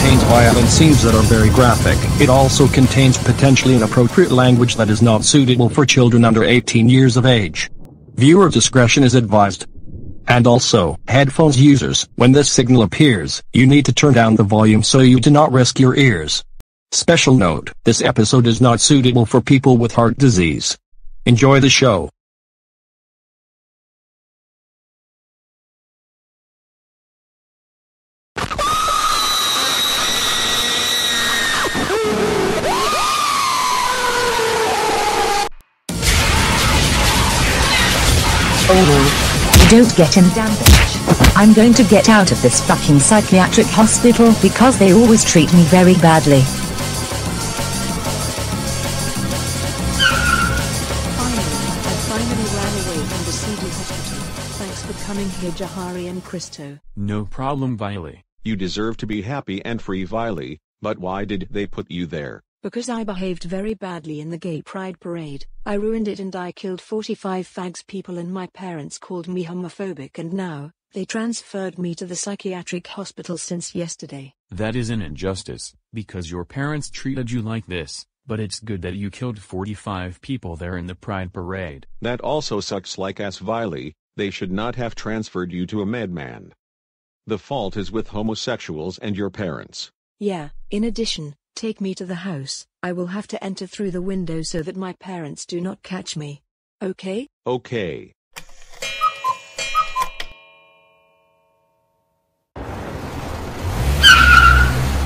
contains violent scenes that are very graphic. It also contains potentially inappropriate language that is not suitable for children under 18 years of age. Viewer discretion is advised. And also, headphones users, when this signal appears, you need to turn down the volume so you do not risk your ears. Special note, this episode is not suitable for people with heart disease. Enjoy the show. Don't get any damn bitch. I'm going to get out of this fucking psychiatric hospital because they always treat me very badly. Finally, I finally ran away from the CD hospital. Thanks for coming here Jahari and Christo. No problem Violy. You deserve to be happy and free Violy, but why did they put you there? Because I behaved very badly in the gay pride parade, I ruined it and I killed 45 fags people and my parents called me homophobic and now, they transferred me to the psychiatric hospital since yesterday. That is an injustice, because your parents treated you like this, but it's good that you killed 45 people there in the Pride Parade. That also sucks like ass Violy, they should not have transferred you to a madman. The fault is with homosexuals and your parents. Yeah, in addition, take me to the house. I will have to enter through the window so that my parents do not catch me. Okay? Okay.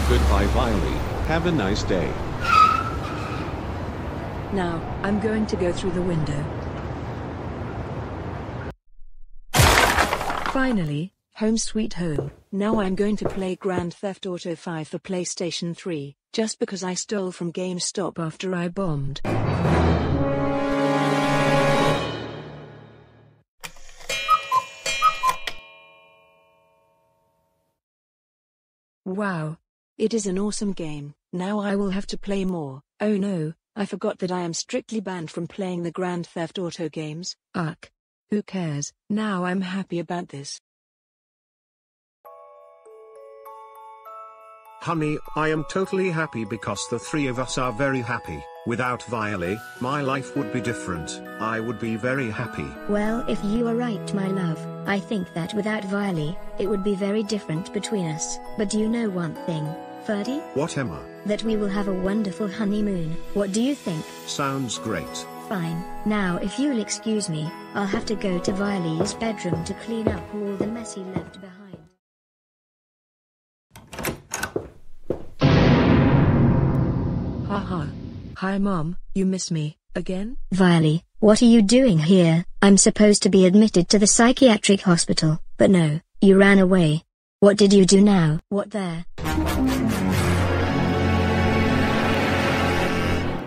Goodbye Violy, have a nice day. Now, I'm going to go through the window. Finally, home sweet home. Now I'm going to play Grand Theft Auto 5 for PlayStation 3, just because I stole from GameStop after I bombed. Wow. It is an awesome game. Now I will have to play more. Oh no, I forgot that I am strictly banned from playing the Grand Theft Auto games. Ugh. Who cares? Now I'm happy about this. Honey, I am totally happy because the three of us are very happy. Without Violy, my life would be different. I would be very happy. Well, if you are right, my love, I think that without Violy, it would be very different between us. But do you know one thing, Ferdy? What Emma? That we will have a wonderful honeymoon. What do you think? Sounds great. Fine. Now, if you'll excuse me, I'll have to go to Violy's bedroom to clean up all the mess he left behind. Hi mom, you miss me, again? Violy, what are you doing here? I'm supposed to be admitted to the psychiatric hospital, but no, you ran away. What did you do now? What there?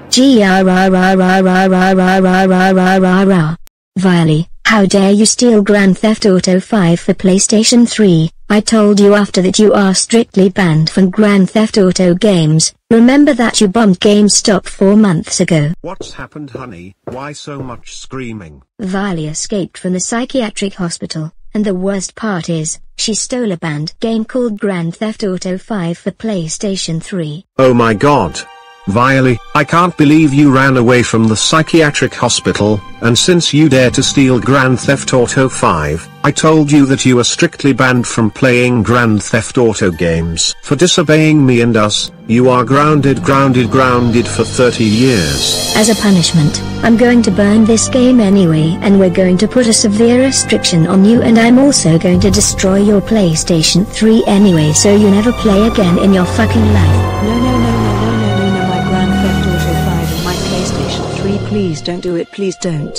G R R R R R R R R R R R R. Violy, how dare you steal Grand Theft Auto 5 for PlayStation 3? I told you after that you are strictly banned from Grand Theft Auto games. Remember that you bombed GameStop four months ago. What's happened, honey? Why so much screaming? Violy escaped from the psychiatric hospital, and the worst part is, she stole a banned game called Grand Theft Auto 5 for PlayStation 3. Oh my god. Violy, I can't believe you ran away from the psychiatric hospital, and since you dare to steal Grand Theft Auto 5, I told you that you are strictly banned from playing Grand Theft Auto games. For disobeying me and us, you are grounded grounded grounded for 30 years. As a punishment, I'm going to burn this game anyway and we're going to put a severe restriction on you and I'm also going to destroy your PlayStation 3 anyway so you never play again in your fucking life. No, no, no, no, no, no, Please don't do it, please don't.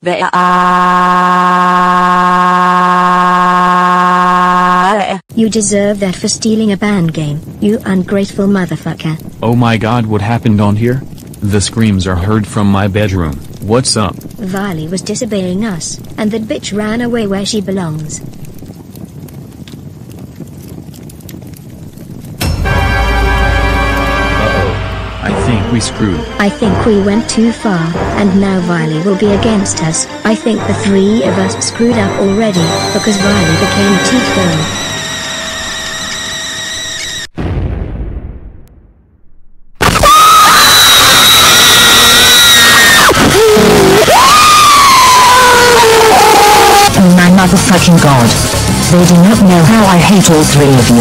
There are. You deserve that for stealing a banned game, you ungrateful motherfucker. Oh my god what happened on here? The screams are heard from my bedroom. What's up? Violy was disobeying us, and that bitch ran away where she belongs. We screwed. I think we went too far, and now Violy will be against us. I think the three of us screwed up already, because Violy became teeth girl. They do not know how I hate all three of you.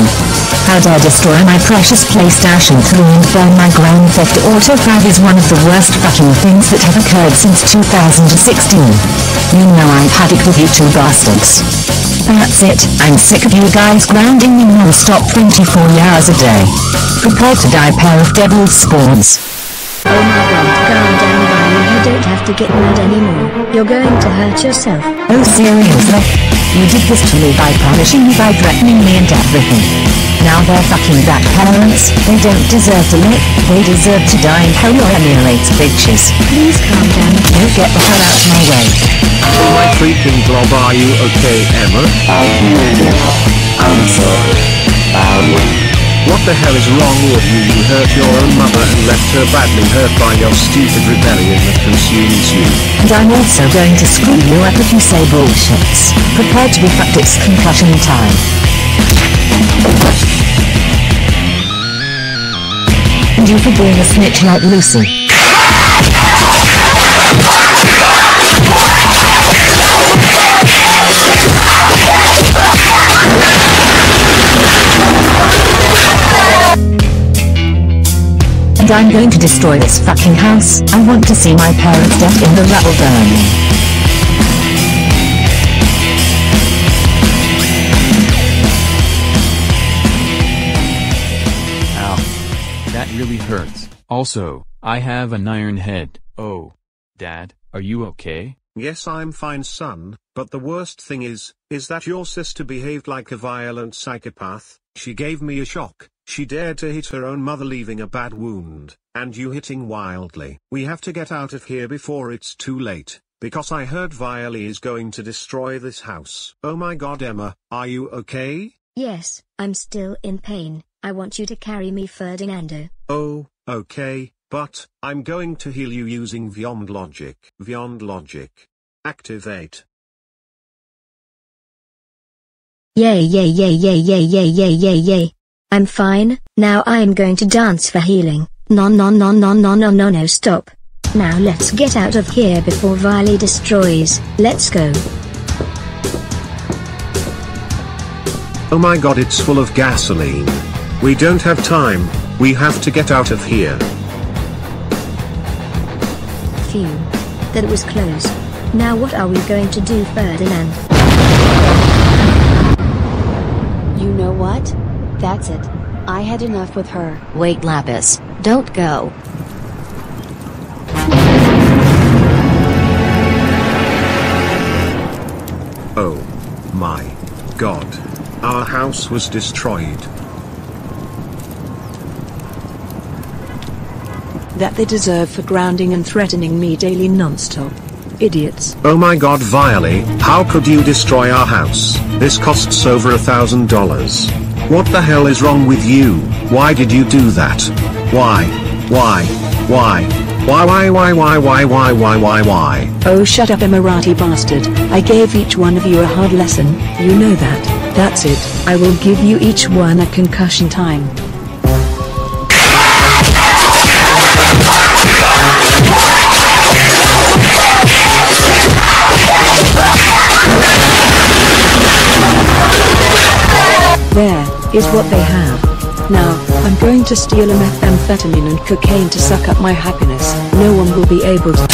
How dare destroy my precious PlayStation 3 and burn my Grand Theft Auto 5 is one of the worst fucking things that have occurred since 2016. You know I've had it with you two bastards. That's it, I'm sick of you guys grounding me non-stop 24 hours a day. Prepare to die pair of devil's spawns. Oh my god, calm down Violy, you don't have to get mad anymore. You're going to hurt yourself. Oh seriously? You did this to me by punishing me by threatening me and everything. Now they're fucking back parents, they don't deserve to live, they deserve to die in hell or emulate bitches. Please calm down. You get the hell out of my way. Oh my freaking glob are you okay Emma? I'm sorry. What the hell is wrong with you? You hurt your own mother and left her badly hurt by your stupid rebellion that consumes you. And I'm also going to screw you up if you say bullshits. Prepare to be fucked it's concussion time. And you for being a snitch like Lucy. And I'm going to destroy this fucking house. I want to see my parents dead in the rubble burning. Ow. That really hurts. Also, I have an iron head. Oh. Dad, are you okay? Yes I'm fine son, but the worst thing is, is that your sister behaved like a violent psychopath, she gave me a shock, she dared to hit her own mother leaving a bad wound, and you hitting wildly. We have to get out of here before it's too late, because I heard Violy is going to destroy this house. Oh my god Emma, are you okay? Yes, I'm still in pain. I want you to carry me Ferdinando. Oh, okay, but, I'm going to heal you using Beyond Logic. Beyond Logic. Activate. Yay yay yay yay yay yay yay yay yay. I'm fine, now I'm going to dance for healing. No no no no no no no no stop. Now let's get out of here before Violy destroys. Let's go. Oh my god it's full of gasoline. We don't have time, we have to get out of here. Phew. That was close. Now what are we going to do Ferdinand? You know what? That's it. I had enough with her. Wait Lapis, don't go. Oh. My. God. Our house was destroyed. That they deserve for grounding and threatening me daily non-stop. Idiots. Oh my god Violy, how could you destroy our house? This costs over a thousand dollars. What the hell is wrong with you? Why did you do that? Why? Why? Why? Why why why why why why why why why? Oh shut up Emirati bastard. I gave each one of you a hard lesson, you know that. That's it. I will give you each one a concussion time. Is what they have. Now, I'm going to steal a methamphetamine and cocaine to suck up my happiness. No one will be able to.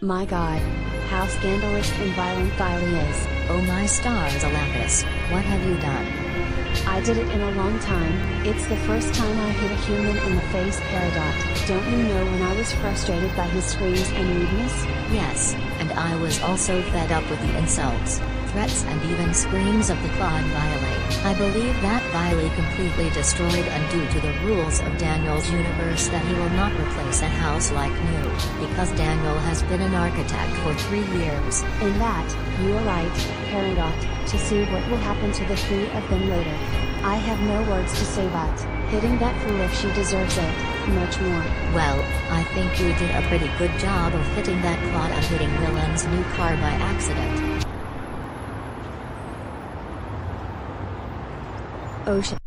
My god. How scandalous and violent Violy is. Oh my stars Olympus, what have you done? I did it in a long time. It's the first time I hit a human in the face Peridot. Don't you know when I was frustrated by his screams and rudeness? Yes, and I was also fed up with the insults. Threats and even screams of the Claude Violy. I believe that Violy completely destroyed and due to the rules of Daniel's universe that he will not replace a house like new, because Daniel has been an architect for three years. In that, you are right, Peridot, to see what will happen to the three of them later. I have no words to say but, hitting that fool if she deserves it, much more. Well, I think you did a pretty good job of hitting that Claude and hitting Willen's new car by accident. Ocean.